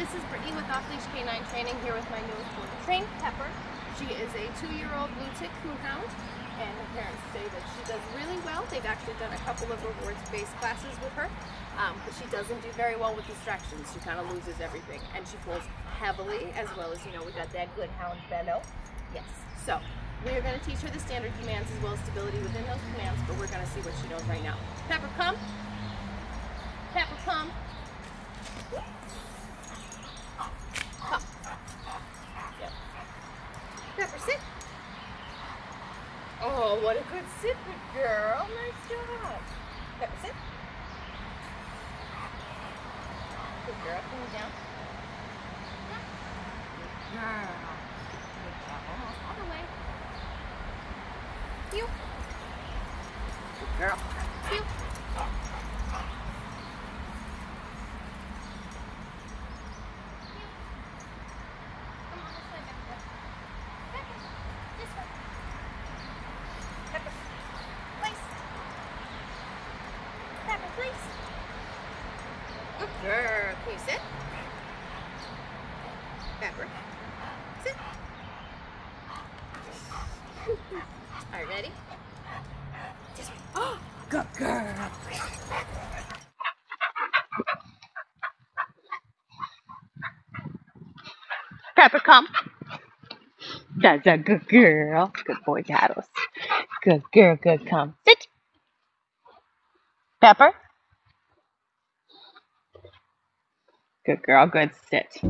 this is Brittany with Off Leash K9 Training here with my newest border train, Pepper. She is a two-year-old bluetick coonhound, and her parents say that she does really well. They've actually done a couple of rewards-based classes with her, um, but she doesn't do very well with distractions. She kind of loses everything, and she pulls heavily, as well as, you know, we got that good hound, Benno. Yes, so we are going to teach her the standard commands as well as stability within those commands, but we're going to see what she knows right now. Pepper, come. Pepper. Come. Yep. Pepper, sit. Oh, what a good sit, good girl. Nice job. Pepper, sit. Good girl. Can you down? Good girl. Good job. Almost all the way. You. Good girl. You. Come on, this way, Pepper. Pepper, this way. Pepper, place. Pepper, place. Good girl. Can you sit? Pepper, sit. All right, ready? Oh, good girl. Pepper, come. That's a good girl. Good boy, Tattles. Good girl, good come. Sit. Pepper. Good girl, good sit.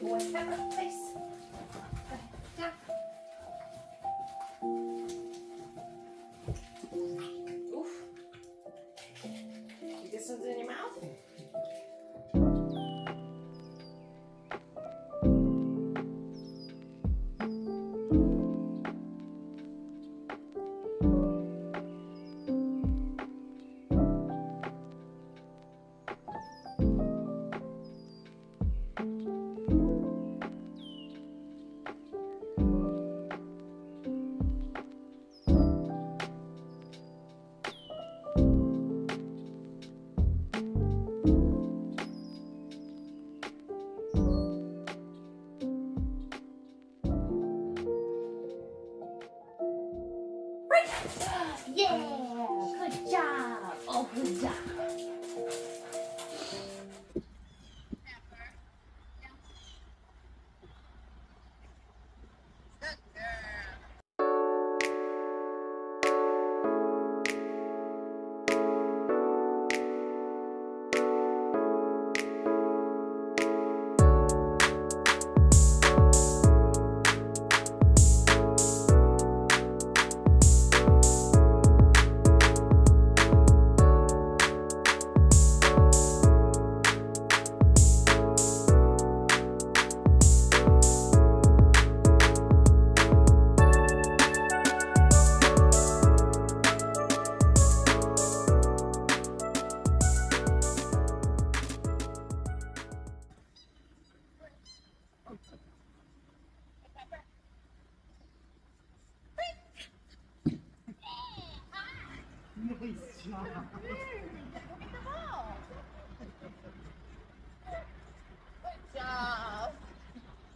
Boy, Pepper, face. 我不回家 Oh, good job.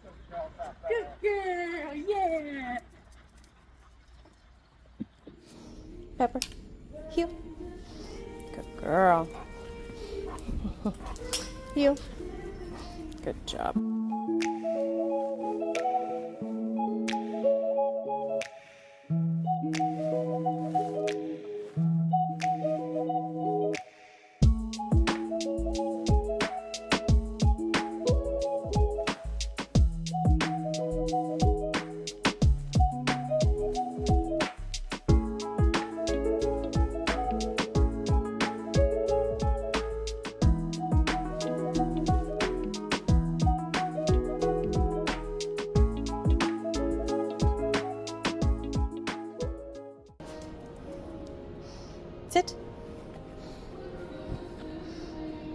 Good job. Good girl, yeah. Pepper, Hugh. Good girl. Hugh. Good job.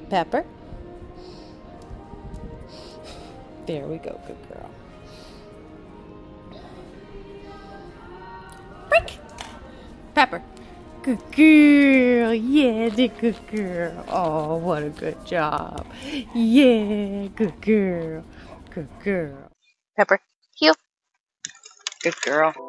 Pepper. There we go, good girl. Break. Pepper. Good girl. Yeah, the good girl. Oh, what a good job. Yeah, good girl. Good girl. Pepper. Heel. Good girl.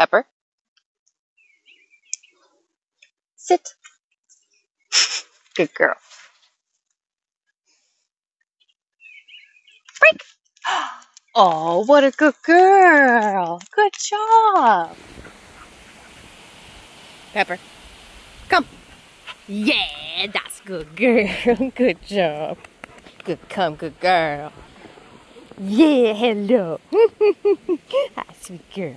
Pepper. Sit. Good girl. Break. Oh, what a good girl. Good job. Pepper. Come. Yeah, that's good girl. Good job. Good come, good girl. Yeah, hello. Hi, sweet girl.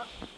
Not